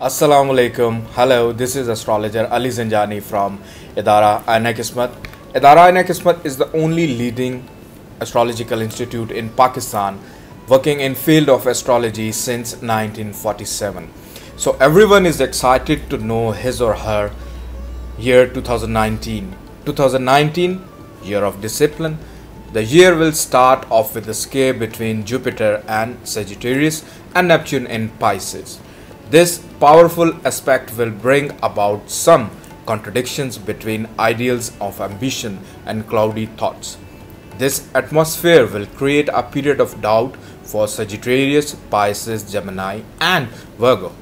Assalamu alaikum. Hello, this is astrologer Ali Zanjani from Idara Aina Kismat. Idara Aina Kismat is the only leading astrological institute in Pakistan working in field of astrology since 1947. So everyone is excited to know his or her year 2019. 2019 year of discipline. The year will start off with a scare between Jupiter and Sagittarius and Neptune in Pisces. This powerful aspect will bring about some contradictions between ideals of ambition and cloudy thoughts. This atmosphere will create a period of doubt for Sagittarius, Pisces, Gemini, and Virgo.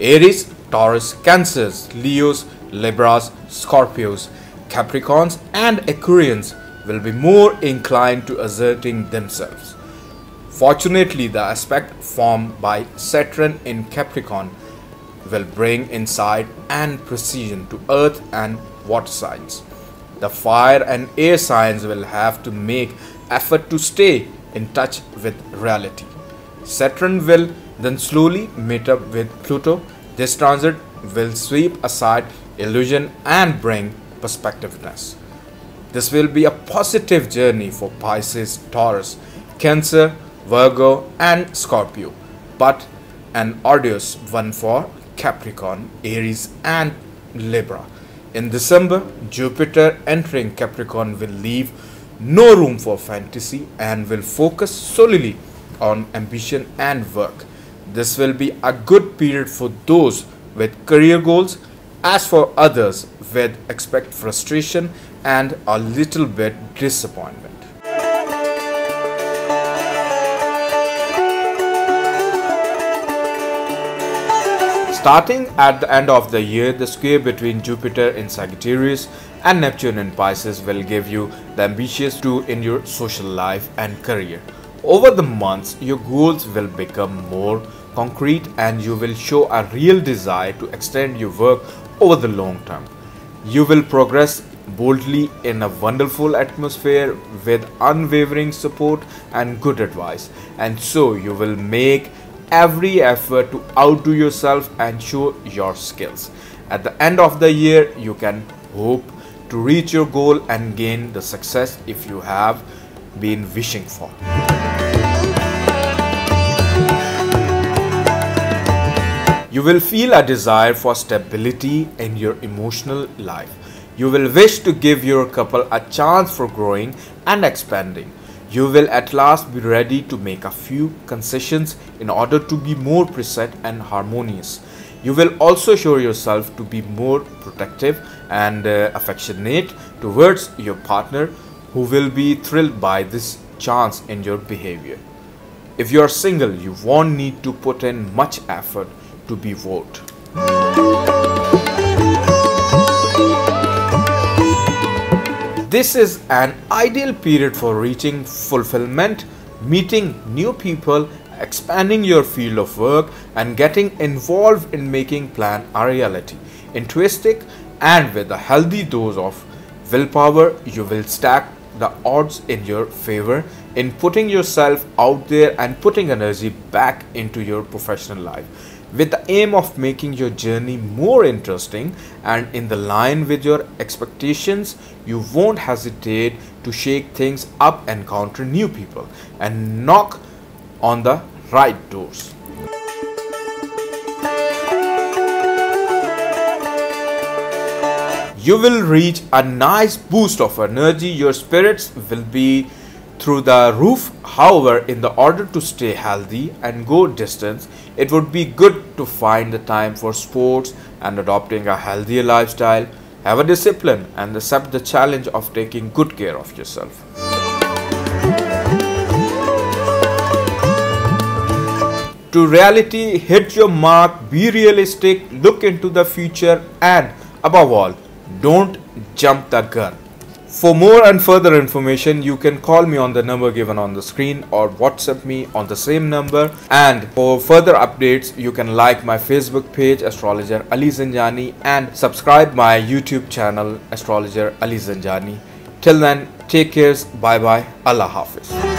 Aries, Taurus, Cancers, Leos, Libras, Scorpios, Capricorns, and Aquarians will be more inclined to asserting themselves. Fortunately, the aspect formed by Saturn in Capricorn will bring insight and precision to earth and water signs. The fire and air signs will have to make effort to stay in touch with reality. Saturn will then slowly meet up with Pluto. This transit will sweep aside illusion and bring perspectiveness. This will be a positive journey for Pisces, Taurus, Cancer, Virgo, and Scorpio, but an arduous one for Capricorn, Aries, and Libra. In December, Jupiter entering Capricorn will leave no room for fantasy and will focus solely on ambition and work. This will be a good period for those with career goals as for others with expect frustration and a little bit disappointment. Starting at the end of the year, the square between Jupiter in Sagittarius and Neptune in Pisces will give you the ambitious to in your social life and career. Over the months, your goals will become more concrete and you will show a real desire to extend your work over the long term. You will progress boldly in a wonderful atmosphere with unwavering support and good advice, and so you will make every effort to outdo yourself and show your skills. At the end of the year, you can hope to reach your goal and gain the success if you have been wishing for. You will feel a desire for stability in your emotional life. You will wish to give your couple a chance for growing and expanding. You will at last be ready to make a few concessions in order to be more precise and harmonious. You will also show yourself to be more protective and uh, affectionate towards your partner who will be thrilled by this chance in your behavior. If you are single, you won't need to put in much effort to be vote. This is an ideal period for reaching fulfillment, meeting new people, expanding your field of work, and getting involved in making plan a reality. Enthusiastic and with a healthy dose of willpower, you will stack the odds in your favor in putting yourself out there and putting energy back into your professional life with the aim of making your journey more interesting and in the line with your expectations you won't hesitate to shake things up and encounter new people and knock on the right doors. You will reach a nice boost of energy. Your spirits will be through the roof. However, in the order to stay healthy and go distance, it would be good to find the time for sports and adopting a healthier lifestyle. Have a discipline and accept the challenge of taking good care of yourself. To reality, hit your mark, be realistic, look into the future, and above all, don't jump the gun. For more and further information, you can call me on the number given on the screen or WhatsApp me on the same number. And for further updates, you can like my Facebook page, Astrologer Ali Zanjani, and subscribe my YouTube channel, Astrologer Ali Zanjani. Till then, take care, bye bye, Allah Hafiz.